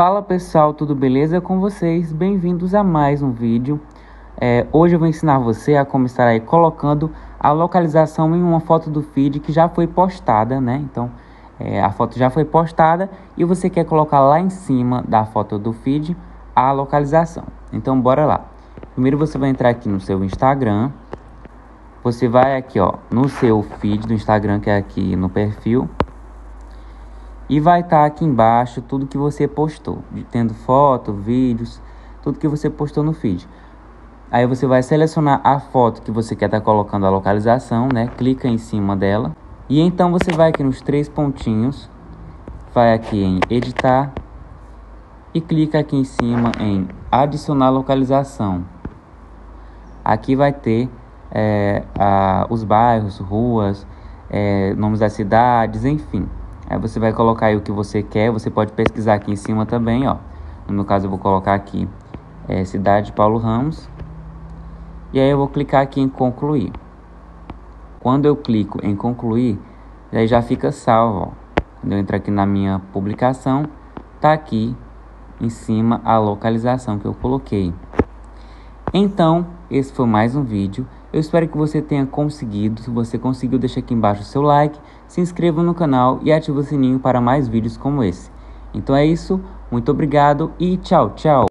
Fala pessoal, tudo beleza com vocês? Bem-vindos a mais um vídeo. É, hoje eu vou ensinar você a como estar aí colocando a localização em uma foto do feed que já foi postada, né? Então, é, a foto já foi postada e você quer colocar lá em cima da foto do feed a localização. Então, bora lá. Primeiro você vai entrar aqui no seu Instagram. Você vai aqui, ó, no seu feed do Instagram, que é aqui no perfil. E vai estar tá aqui embaixo tudo que você postou, tendo foto, vídeos, tudo que você postou no feed. Aí você vai selecionar a foto que você quer estar tá colocando a localização, né? Clica em cima dela. E então você vai aqui nos três pontinhos, vai aqui em editar e clica aqui em cima em adicionar localização. Aqui vai ter é, a, os bairros, ruas, é, nomes das cidades, enfim. Aí você vai colocar aí o que você quer, você pode pesquisar aqui em cima também, ó. No meu caso eu vou colocar aqui é, cidade de Paulo Ramos. E aí eu vou clicar aqui em concluir. Quando eu clico em concluir, aí já fica salvo, ó. Quando eu entro aqui na minha publicação, tá aqui em cima a localização que eu coloquei. Então, esse foi mais um vídeo. Eu espero que você tenha conseguido. Se você conseguiu, deixa aqui embaixo o seu like, se inscreva no canal e ative o sininho para mais vídeos como esse. Então é isso, muito obrigado e tchau, tchau!